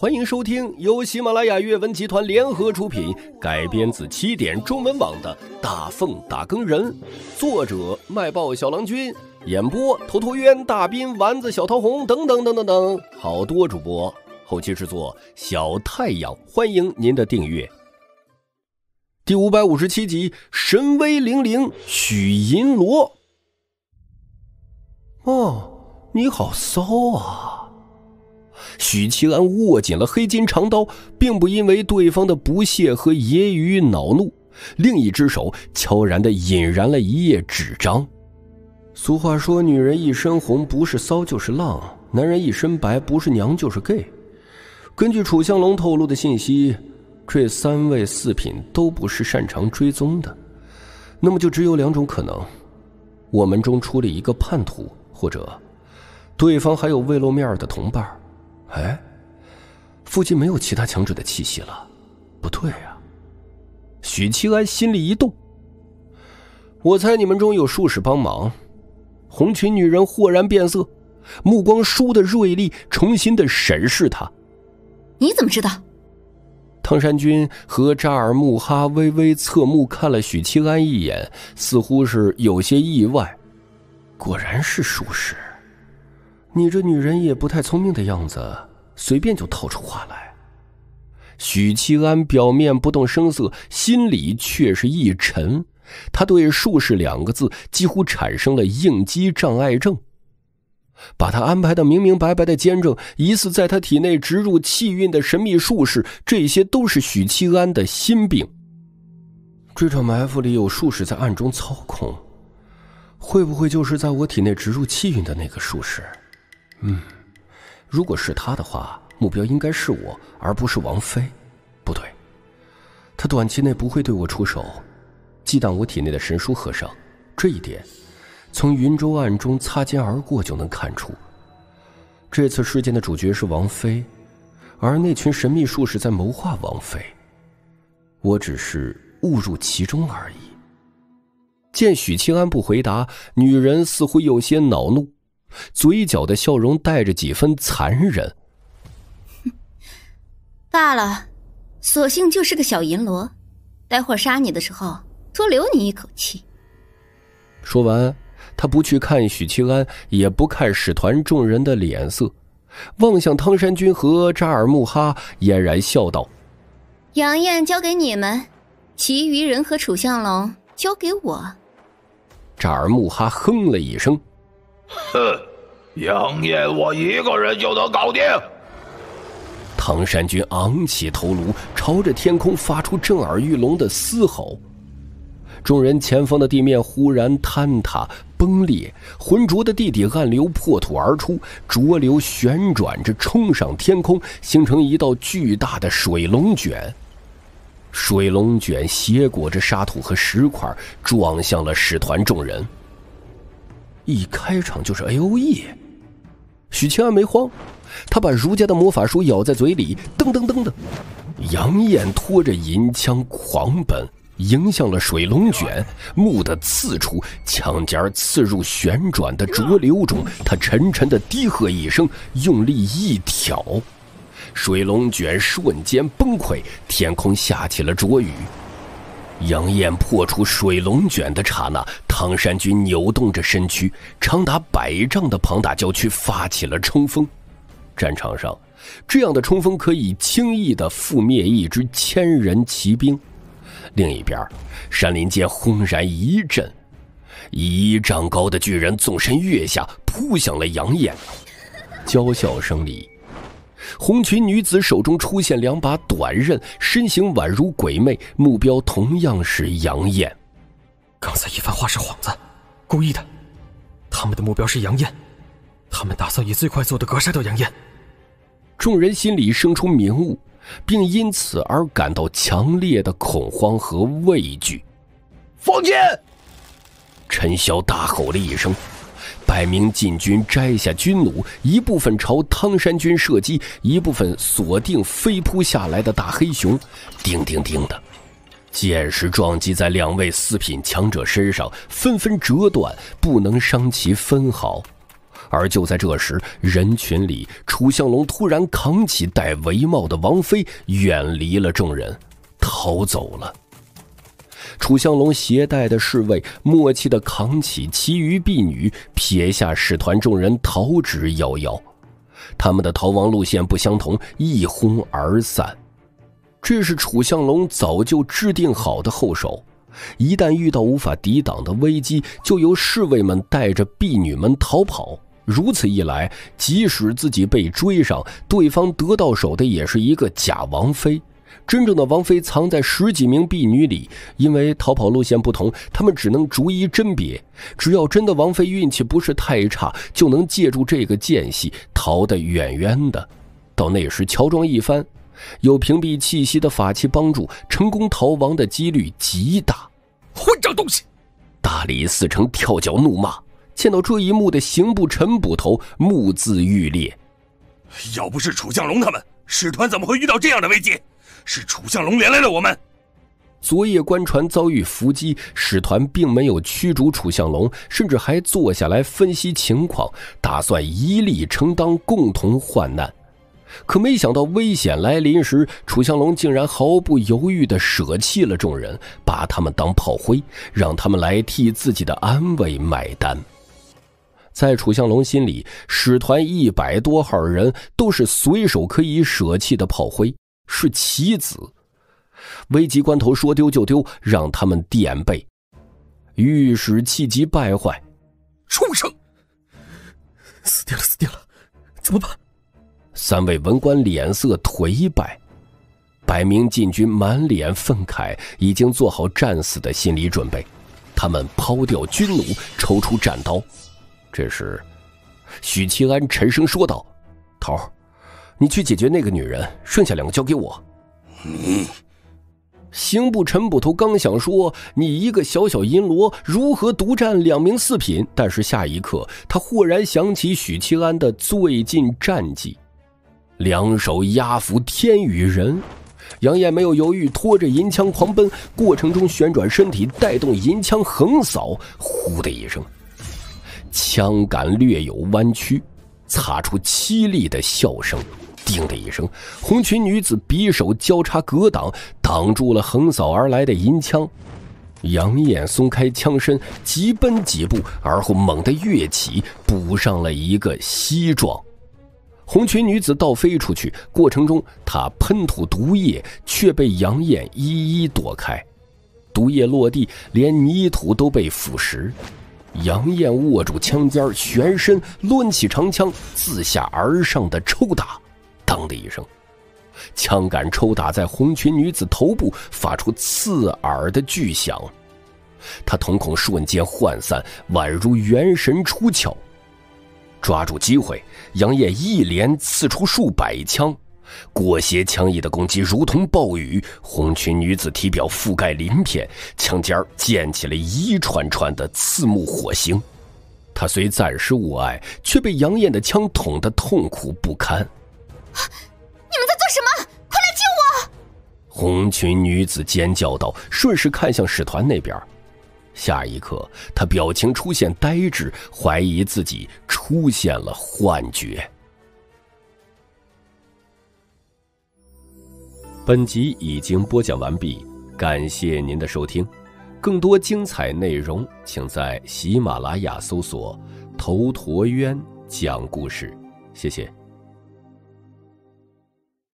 欢迎收听由喜马拉雅阅文集团联合出品，改编自起点中文网的《大凤打更人》，作者卖报小郎君，演播头陀渊、大斌、丸子、小桃红等等等等等，好多主播，后期制作小太阳。欢迎您的订阅。第五百五十七集，神威灵灵许银罗。哦，你好骚啊！许七安握紧了黑金长刀，并不因为对方的不屑和揶揄恼怒，另一只手悄然的引燃了一页纸张。俗话说：“女人一身红，不是骚就是浪；男人一身白，不是娘就是 gay。”根据楚香龙透露的信息，这三位四品都不是擅长追踪的，那么就只有两种可能：我们中出了一个叛徒，或者对方还有未露面的同伴。哎，附近没有其他强者的气息了，不对呀。许七安心里一动，我猜你们中有术士帮忙。红裙女人豁然变色，目光倏的锐利，重新的审视他。你怎么知道？汤山君和扎尔木哈微微侧目看了许七安一眼，似乎是有些意外。果然是术士。你这女人也不太聪明的样子，随便就套出话来。许七安表面不动声色，心里却是一沉。他对“术士”两个字几乎产生了应激障碍症。把他安排的明明白白的监正疑似在他体内植入气运的神秘术士，这些都是许七安的心病。这场埋伏里有术士在暗中操控，会不会就是在我体内植入气运的那个术士？嗯，如果是他的话，目标应该是我，而不是王妃。不对，他短期内不会对我出手，忌惮我体内的神书和尚。这一点，从云州案中擦肩而过就能看出。这次事件的主角是王妃，而那群神秘术士在谋划王妃。我只是误入其中而已。见许清安不回答，女人似乎有些恼怒。嘴角的笑容带着几分残忍。罢了，索性就是个小银罗，待会儿杀你的时候多留你一口气。说完，他不去看许七安，也不看使团众人的脸色，望向汤山君和扎尔木哈，嫣然笑道：“杨艳交给你们，其余人和楚相龙交给我。”扎尔木哈哼了一声。哼，杨艳，我一个人就能搞定。唐山君昂起头颅，朝着天空发出震耳欲聋的嘶吼。众人前方的地面忽然坍塌崩裂，浑浊的地底暗流破土而出，浊流旋转着冲上天空，形成一道巨大的水龙卷。水龙卷斜裹着沙土和石块，撞向了使团众人。一开场就是 A O E，许清安没慌，他把儒家的魔法书咬在嘴里，噔噔噔的，杨艳拖着银枪狂奔，迎向了水龙卷，木的刺出，枪尖刺入旋转的浊流中，他沉沉的低喝一声，用力一挑，水龙卷瞬间崩溃，天空下起了浊雨。杨艳破出水龙卷的刹那，唐山君扭动着身躯，长达百丈的庞大娇躯发起了冲锋。战场上，这样的冲锋可以轻易的覆灭一支千人骑兵。另一边，山林间轰然一震，一丈高的巨人纵身跃下，扑向了杨艳。娇笑声里。红裙女子手中出现两把短刃，身形宛如鬼魅，目标同样是杨艳。刚才一番话是幌子，故意的。他们的目标是杨艳，他们打算以最快速度格杀掉杨艳。众人心里生出明悟，并因此而感到强烈的恐慌和畏惧。放箭！陈潇大吼了一声。百名禁军摘下军弩，一部分朝汤山军射击，一部分锁定飞扑下来的大黑熊。叮叮叮的，箭矢撞击在两位四品强者身上，纷纷折断，不能伤其分毫。而就在这时，人群里，楚相龙突然扛起戴帷帽的王妃，远离了众人，逃走了。楚相龙携带的侍卫默契地扛起其余婢女，撇下使团众人逃之夭夭。他们的逃亡路线不相同，一哄而散。这是楚相龙早就制定好的后手，一旦遇到无法抵挡的危机，就由侍卫们带着婢女们逃跑。如此一来，即使自己被追上，对方得到手的也是一个假王妃。真正的王妃藏在十几名婢女里，因为逃跑路线不同，他们只能逐一甄别。只要真的王妃运气不是太差，就能借助这个间隙逃得远远的。到那时乔装一番，有屏蔽气息的法器帮助，成功逃亡的几率极大。混账东西！大理寺丞跳脚怒骂，见到这一幕的刑部陈捕头目眦欲裂。要不是楚向龙他们，使团怎么会遇到这样的危机？是楚向龙连累了我们。昨夜官船遭遇伏击，使团并没有驱逐楚向龙，甚至还坐下来分析情况，打算一力承担，共同患难。可没想到危险来临时，楚向龙竟然毫不犹豫地舍弃了众人，把他们当炮灰，让他们来替自己的安危买单。在楚向龙心里，使团一百多号人都是随手可以舍弃的炮灰。是棋子，危急关头说丢就丢，让他们垫背，御史气急败坏，畜生，死定了，死定了，怎么办？三位文官脸色颓败，百名禁军满脸愤慨，已经做好战死的心理准备。他们抛掉军弩，抽出战刀。这时，许七安沉声说道：“头儿。”你去解决那个女人，剩下两个交给我。你，刑部陈捕头刚想说你一个小小银罗如何独占两名四品，但是下一刻他豁然想起许七安的最近战绩，两手压服天羽人。杨艳没有犹豫，拖着银枪狂奔，过程中旋转身体，带动银枪横扫，呼的一声，枪杆略有弯曲，擦出凄厉的笑声。叮的一声，红裙女子匕首交叉格挡，挡住了横扫而来的银枪。杨艳松开枪身，急奔几步，而后猛地跃起，补上了一个膝撞。红裙女子倒飞出去，过程中她喷吐毒液，却被杨艳一一躲开。毒液落地，连泥土都被腐蚀。杨艳握住枪尖，旋身抡起长枪，自下而上的抽打。当的一声，枪杆抽打在红裙女子头部，发出刺耳的巨响。她瞳孔瞬间涣散，宛如元神出窍。抓住机会，杨艳一连刺出数百枪，裹挟枪意的攻击如同暴雨。红裙女子体表覆盖鳞片，枪尖溅起了一串串的刺目火星。她虽暂时无碍，却被杨艳的枪捅得痛苦不堪。你们在做什么？快来救我！红裙女子尖叫道，顺势看向使团那边。下一刻，她表情出现呆滞，怀疑自己出现了幻觉。本集已经播讲完毕，感谢您的收听。更多精彩内容，请在喜马拉雅搜索“头陀渊讲故事”。谢谢。